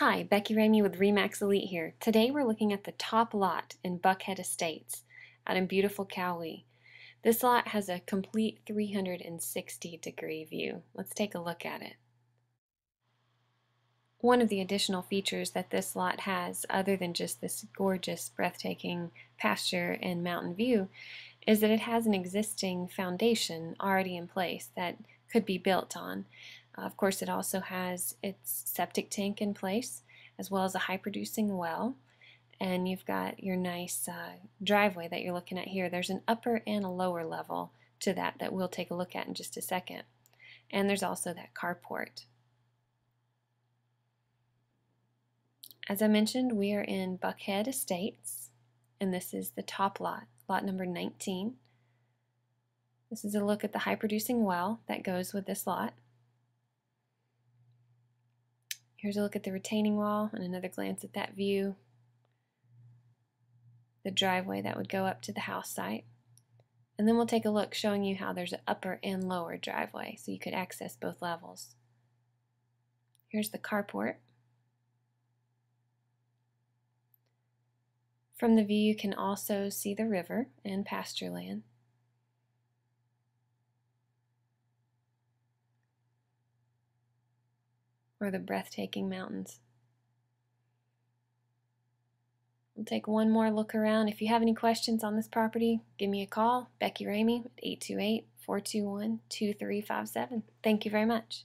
Hi, Becky Ramey with Remax Elite here. Today we're looking at the top lot in Buckhead Estates out in beautiful Cowee. This lot has a complete 360 degree view. Let's take a look at it. One of the additional features that this lot has, other than just this gorgeous, breathtaking pasture and mountain view, is that it has an existing foundation already in place that could be built on. Of course, it also has its septic tank in place, as well as a high producing well. And you've got your nice uh, driveway that you're looking at here. There's an upper and a lower level to that that we'll take a look at in just a second. And there's also that carport. As I mentioned, we are in Buckhead Estates, and this is the top lot, lot number 19. This is a look at the high producing well that goes with this lot. Here's a look at the retaining wall and another glance at that view. The driveway that would go up to the house site. And then we'll take a look showing you how there's an upper and lower driveway so you could access both levels. Here's the carport. From the view you can also see the river and pasture land. Or the breathtaking mountains. We'll take one more look around. If you have any questions on this property, give me a call, Becky Ramey at 828 421 2357. Thank you very much.